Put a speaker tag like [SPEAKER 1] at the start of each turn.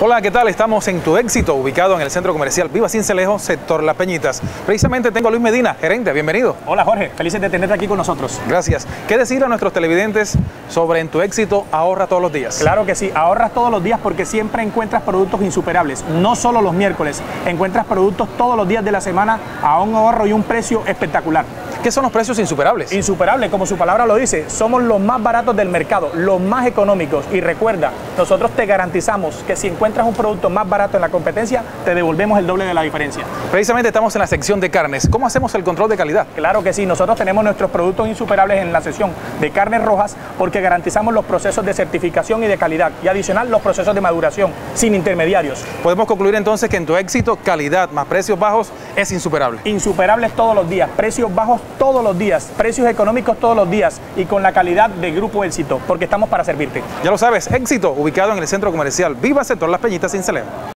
[SPEAKER 1] Hola, ¿qué tal? Estamos en Tu Éxito, ubicado en el centro comercial Viva Cincelejo, sector Las Peñitas. Precisamente tengo a Luis Medina, gerente, bienvenido.
[SPEAKER 2] Hola Jorge, felices de tenerte aquí con nosotros.
[SPEAKER 1] Gracias. ¿Qué decir a nuestros televidentes sobre En Tu Éxito ahorra todos los días?
[SPEAKER 2] Claro que sí, ahorras todos los días porque siempre encuentras productos insuperables, no solo los miércoles, encuentras productos todos los días de la semana a un ahorro y un precio espectacular.
[SPEAKER 1] ¿Qué son los precios insuperables?
[SPEAKER 2] Insuperables, como su palabra lo dice, somos los más baratos del mercado, los más económicos. Y recuerda, nosotros te garantizamos que si encuentras un producto más barato en la competencia, te devolvemos el doble de la diferencia.
[SPEAKER 1] Precisamente estamos en la sección de carnes. ¿Cómo hacemos el control de calidad?
[SPEAKER 2] Claro que sí, nosotros tenemos nuestros productos insuperables en la sección de carnes rojas porque garantizamos los procesos de certificación y de calidad y adicional los procesos de maduración sin intermediarios.
[SPEAKER 1] Podemos concluir entonces que en tu éxito, calidad más precios bajos es insuperable.
[SPEAKER 2] Insuperables todos los días, precios bajos todos los días, precios económicos todos los días y con la calidad de Grupo Éxito, porque estamos para servirte.
[SPEAKER 1] Ya lo sabes, éxito ubicado en el centro comercial Viva Sector Las Peñitas Cincelejo.